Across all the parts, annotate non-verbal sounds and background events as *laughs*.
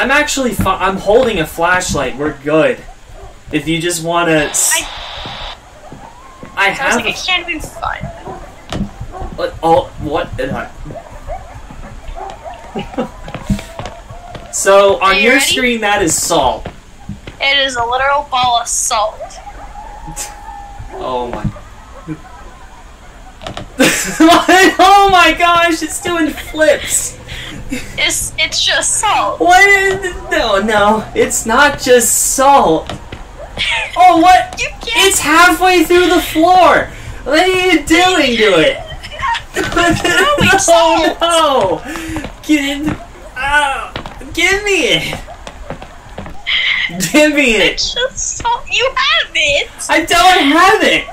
I'm actually. Fi- I'm holding a flashlight. We're good. If you just want to. I, I have. like, I can't even find it. What? Oh, what? Uh, so on you your ready? screen, that is salt. It is a literal ball of salt. Oh my. *laughs* oh my gosh! It's doing flips. It's it's just salt. What? Is, no, no, it's not just salt. Oh, what? You can't. It's halfway through the floor. What are you doing to it? throwing *laughs* salt. oh no! Give, uh, give me it. Give me it. It's just salt. You have it. I don't have it.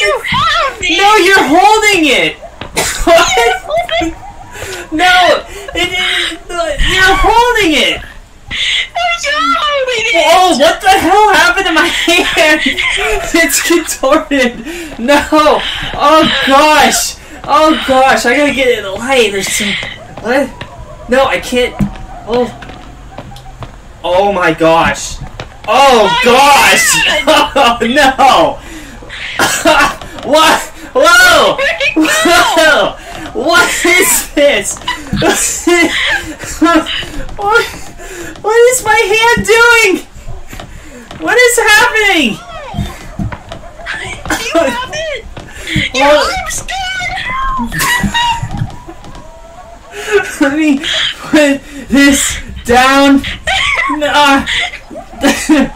You have it. No, you're holding it. *laughs* What? It. No, It is, it, you're holding it. You're holding it. Oh, what the hell happened to my *laughs* hand? It's contorted. No. Oh gosh. Oh gosh. I gotta get in the light. There's some. What? No, I can't. Oh. Oh my gosh. Oh gosh. Oh *laughs* no. *laughs* what? Whoa. It? Whoa! What is this? What, what is my hand doing? What is happening? You have it. Your Well- arm's gone. *laughs* Let me put this down. Nah. Uh, *laughs*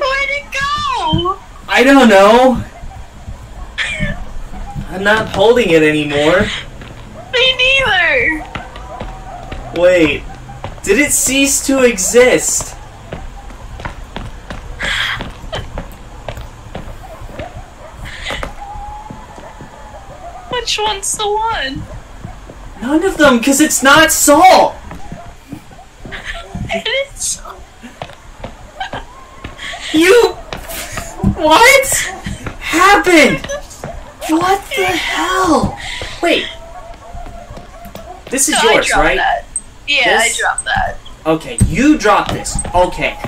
Where'd it go? I don't know. I'm not holding it anymore. Wait. Did it cease to exist? Which one's the one? None of them, because it's not salt. *laughs* It is. You. What happened? What the hell? Wait. This is No, yours, right? That. Yeah, This? I dropped that. Okay, you dropped this. Okay.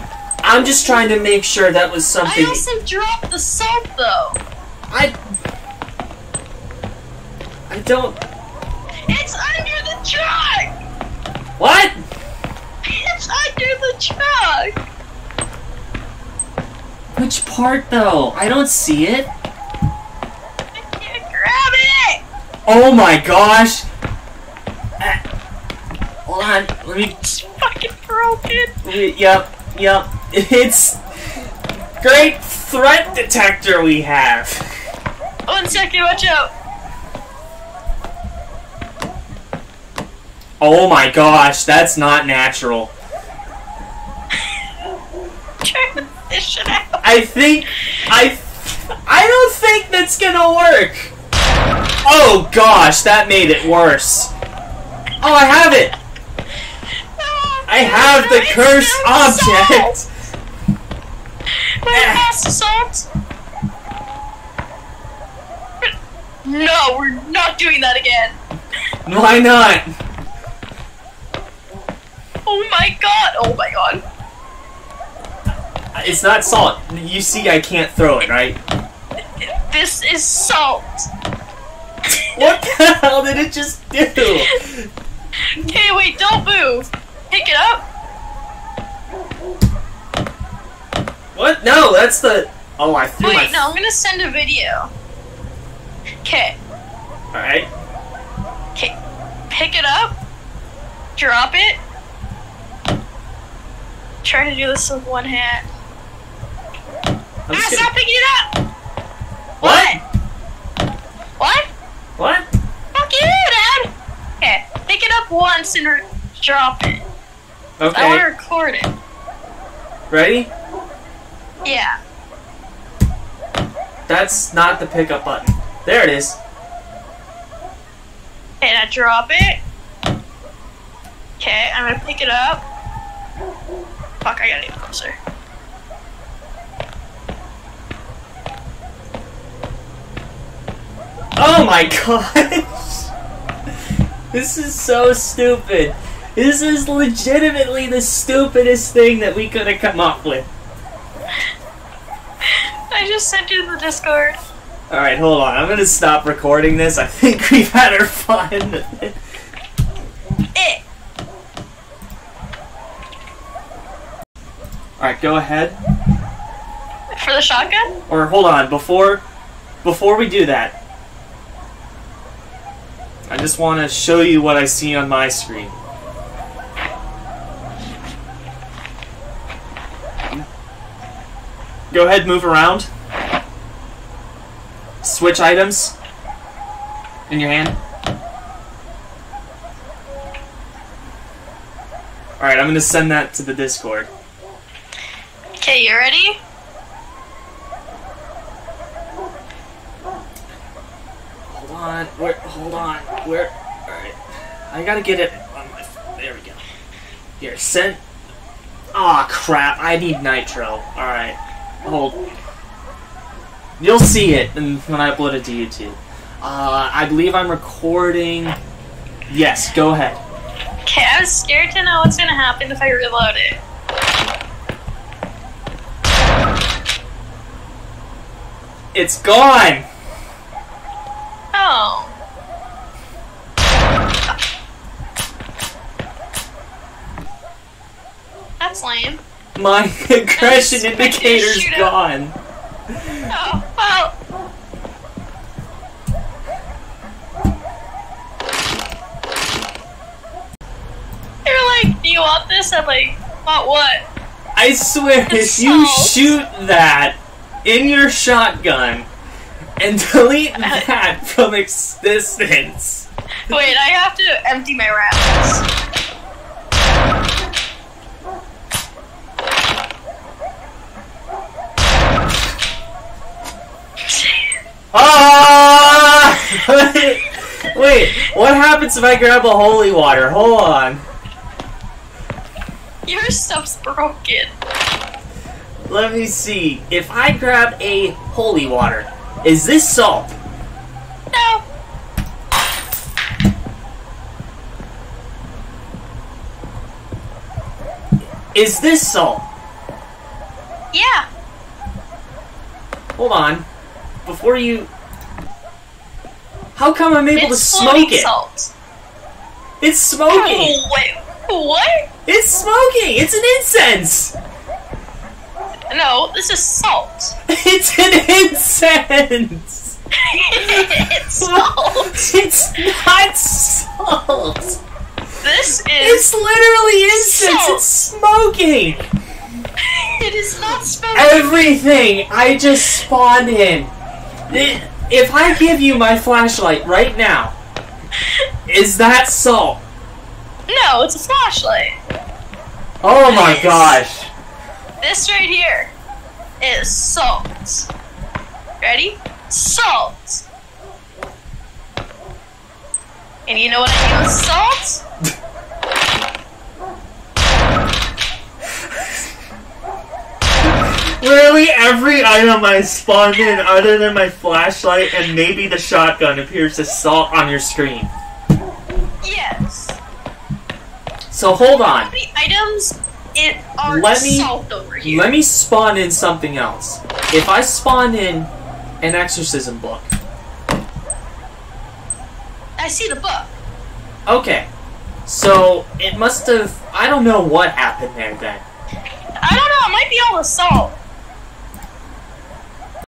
I'm just trying to make sure that was something. I also dropped the salt though. I. I don't. It's under the truck. What? It's under the truck. Which part though? I don't see it. I can't grab it. Oh my gosh. Uh, hold on. Let me It's *laughs* fucking broken. Yep, yep. *laughs* It's great threat detector we have. One second, watch out. Oh my gosh, that's not natural. *laughs* Try to fish it out. I think I I don't think that's gonna work. Oh gosh, that made it worse. Oh, I have it. I have the It's cursed object. salt. Wait, pass salt. No, we're not doing that again. Why not? Oh my god. Oh my god. It's not salt. You see, I can't throw it, right? This is salt. What the hell did it just do? Okay, wait, don't move. Pick it up. What? No, that's the. Oh, I threw my. Wait, no, I'm gonna send a video. Okay, All right. okay. Pick it up. Drop it. Try to do this with one hand. I'm Ah, stop picking it up! What? What? What? Fuck you, Dad! Okay, pick it up once and drop it. I Okay. wanna record it. Ready? Yeah. That's not the pickup button. There it is. Okay, I drop it. Okay, I'm gonna pick it up. Fuck, I gotta get closer. Oh my *laughs* gosh! This is so stupid. This is legitimately the stupidest thing that we could have come up with. I just sent you the Discord. Alright, hold on. I'm gonna stop recording this. I think we've had our fun. Eh. Alright, go ahead. For the shotgun? Or hold on, before before we do that. I just want to show you what I see on my screen. Go ahead, move around. Switch items in your hand. Alright, I'm gonna send that to the Discord. Okay, you ready? Hold on, where, hold on, where, alright. I gotta get it on my, there we go. Here, send, Aw, crap, I need nitro. Alright, hold. You'll see it when I upload it to YouTube. Uh, I believe I'm recording, yes, go ahead. Okay, I was scared to know what's gonna happen if I reload it. It's gone! Oh. That's lame. My *laughs* aggression you indicator's gone. Oh, well. You're like, do you want this? I'm like, want what? I swear, if It's you salt. shoot that in your shotgun and *laughs* delete uh, that from existence, Wait, I have to empty my rounds. ah! Wait, what happens if I grab a holy water? Hold on. Your stuff's broken. Let me see. If I grab a holy water, is this salt? No. Is this salt? Yeah. Hold on. Before you. How come I'm able to smoke it? salt. It's smoking! Oh, wait. What? It's smoking! It's an incense! No, this is salt. *laughs* *laughs* It's an incense! it's *laughs* salt. It's not salt! This is. It's literally incense! Salt. It's smoking! It is not smoking. Everything I just spawned in. I- If I give you my flashlight right now, is that salt? No, it's a flashlight. Oh my Yes. gosh. This right here is salt. Ready? Salt. And you know what I do with salt? *laughs* Literally every item I spawned in, other than my flashlight and maybe the shotgun, appears as salt on your screen. Yes. So hold on. How many items it are Let me- salt over here? Let me spawn in something else. If I spawn in an exorcism book, I see the book. okay. So it must have. I don't know what happened there then. I don't know, it might be all the salt.